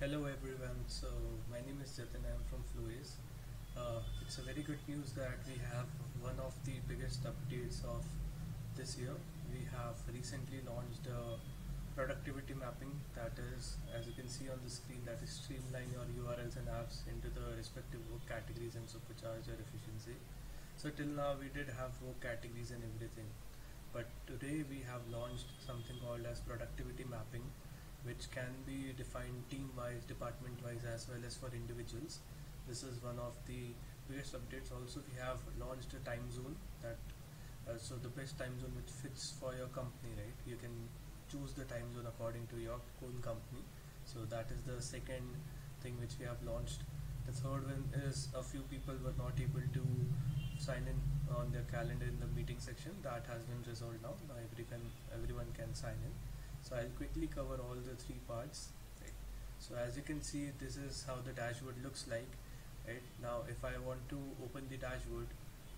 Hello everyone, so my name is Jatin, I am from Flowace. Uh, it's a very good news that we have one of the biggest updates of this year. We have recently launched a productivity mapping that is, as you can see on the screen, that is streamline your URLs and apps into the respective work categories and supercharge your efficiency. So till now we did have work categories and everything, but today we have launched something called as productivity mapping which can be defined team-wise, department-wise as well as for individuals. This is one of the biggest updates. Also, we have launched a time zone that uh, so the best time zone which fits for your company, right? You can choose the time zone according to your own company. So that is the second thing which we have launched. The third one is a few people were not able to sign in on their calendar in the meeting section. That has been resolved now. Now everyone everyone can sign in so I'll quickly cover all the three parts right. so as you can see this is how the dashboard looks like right? Now if I want to open the dashboard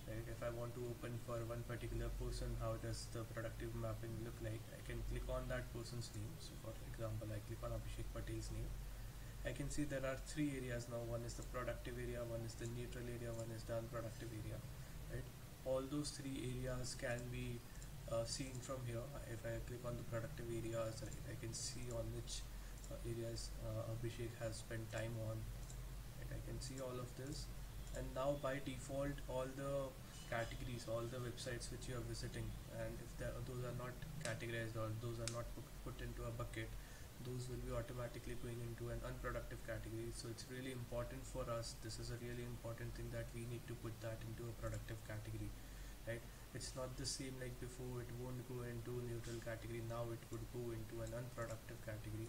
right if I want to open for one particular person how does the productive mapping look like? I can click on that person's name. So for example I click on Abhishek Patel's name. I can see there are three areas now. One is the productive area one is the neutral area one is the unproductive area right? All those three areas can be uh, seen from here if I click on the productive areas I can see on which uh, areas uh, Abhishek has spent time on right? I can see all of this and now by default all the categories all the websites which you are visiting and if those are not categorized or those are not put, put into a bucket those will be automatically going into an unproductive category so it's really important for us this is a really important thing that we need to put that into a productive category right it's not the same like before it won't go into neutral category. Now it would go into an unproductive category.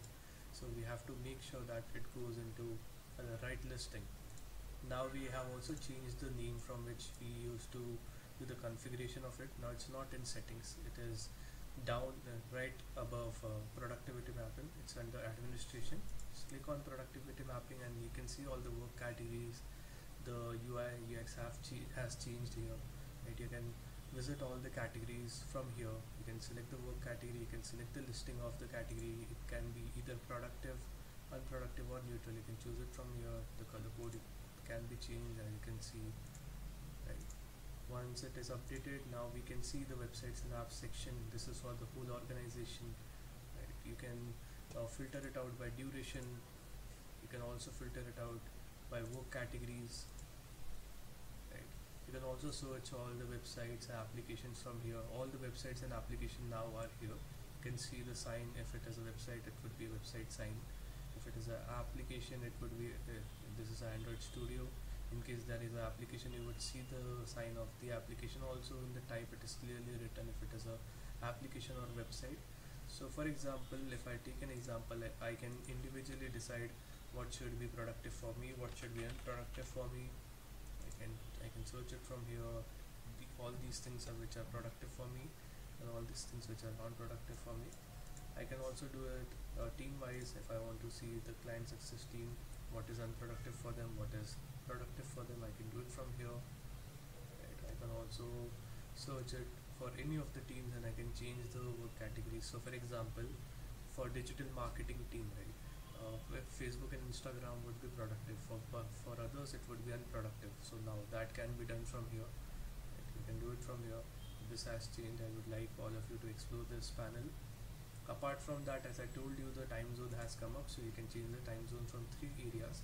So we have to make sure that it goes into the right listing. Now we have also changed the name from which we used to do the configuration of it. Now it's not in settings. It is down uh, right above uh, productivity mapping. It's under administration. Just click on productivity mapping and you can see all the work categories. The UI UX have has changed here. Right you can visit all the categories from here. You can select the work category you can select the listing of the category. It can be either productive unproductive or neutral. You can choose it from here. The color code can be changed and you can see right? Once it is updated now we can see the websites and apps section. This is for the whole organization right? You can uh, filter it out by duration. You can also filter it out by work categories you can also search all the websites and applications from here. All the websites and application now are here. You can see the sign if it is a website it would be a website sign. If it is an application it would be uh, this is Android Studio. In case there is an application you would see the sign of the application also in the type. It is clearly written if it is a application or website. So for example if I take an example I can individually decide what should be productive for me what should be unproductive for me can I can search it from here. The, all these things are which are productive for me and all these things which are non-productive for me. I can also do it uh, team wise if I want to see the client success team what is unproductive for them what is productive for them I can do it from here. Right I can also search it for any of the teams and I can change the work categories. So for example for digital marketing team right uh, Facebook and Instagram would be productive for for others it would be unproductive. So now that can be done from here. You can do it from here. This has changed. I would like all of you to explore this panel. Apart from that as I told you the time zone has come up so you can change the time zone from three areas.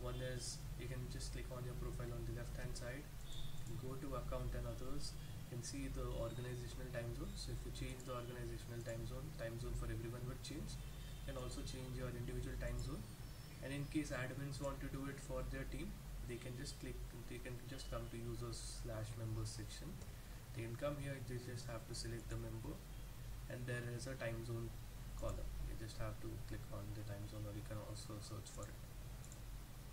One is you can just click on your profile on the left hand side go to account and others can see the organizational time zone. So if you change the organizational time zone time zone for everyone would change can also change your individual time zone. And in case admins want to do it for their team they can just click they can just come to users slash members section. They can come here they just have to select the member and there is a time zone column. You just have to click on the time zone or you can also search for it.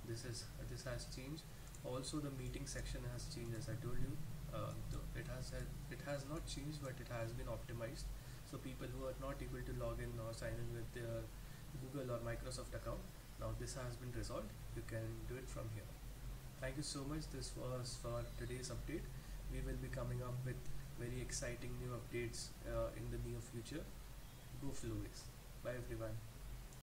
This is this has changed. Also the meeting section has changed as I told you. Uh, it has it has not changed but it has been optimized so people who are not able to log in or sign in with their Google or Microsoft account. Now this has been resolved. You can do it from here. Thank you so much. This was for today's update. We will be coming up with very exciting new updates uh, in the near future. Go Flowace bye everyone